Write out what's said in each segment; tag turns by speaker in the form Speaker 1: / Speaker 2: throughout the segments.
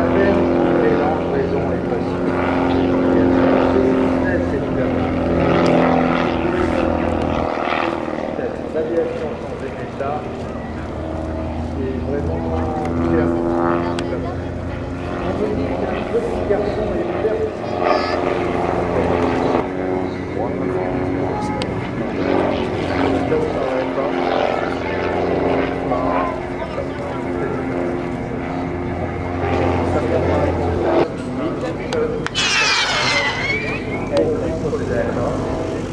Speaker 1: Até.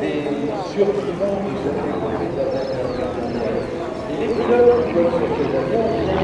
Speaker 1: des survivants de cette épreuve, les épreuves qui